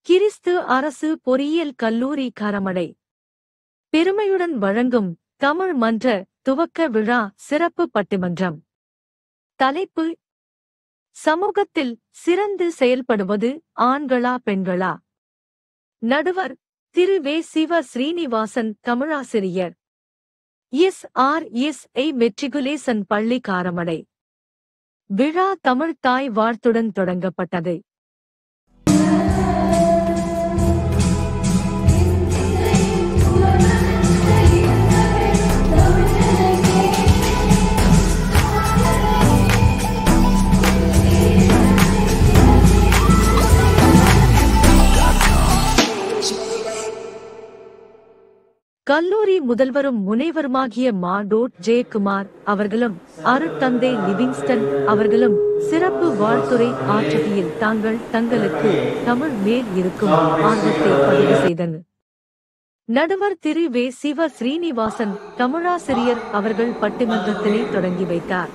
கிறிஸ்து அரசு பொறியியல் கல்லூரி கரமடை. பெருமையுடன் வழங்கும் தமிழ் மன்ற துவக்க விழா சிறப்பு பட்டிமன்றம். தலைப்பு சமூகத்தில் சிறந்து செயல்படுவது ஆண்களா பெண்களா? நடுவர் திரு. வே. சிவ. ஸ்ரீனிவாசன் தமிழாசிரியர். S. R. S. I. Matriculation பள்ளி காரமடை. விழா தமிழ் தாய் வாழ்த்துடன் தொடங்கப்பட்டது. கல்லூரி முதல்வரும் முனைவருமாகிய மா டோட் ஜெயக்குமார் அவர்களும் அருட்தந்தை லிவிங்ஸ்டன் அவர்களும் சிறப்பு வாழ்த்துரை ஆற்றுகையில் தாங்கள் தங்களுக்கு தமிழ் மேல் இருக்கும் ஆர்வத்தை பதிவு செய்தனர். நடுவர் திரு வே சிவ ஸ்ரீனிவாசன் தமிழாசிரியர் அவர்கள் பட்டிமன்றத்தினை தொடங்கி வைத்தார்.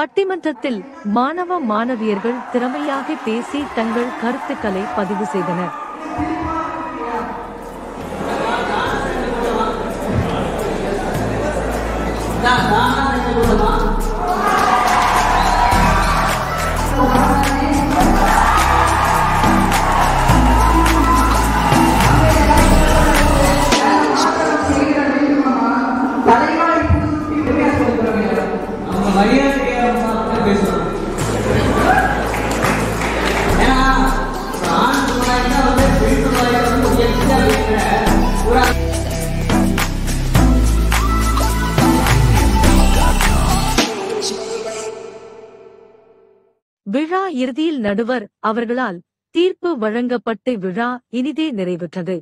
பட்டிமன்றத்தில் மாணவ மாணவியர்கள் திறமையாக பேசி தங்கள் கருத்துக்களை பதிவு செய்தனர் Yeah, விழா இறுதியில் நடுவர் அவர்களால் தீர்ப்பு வழங்கப்பட்டு விழா இனிதே நிறைவுற்றது.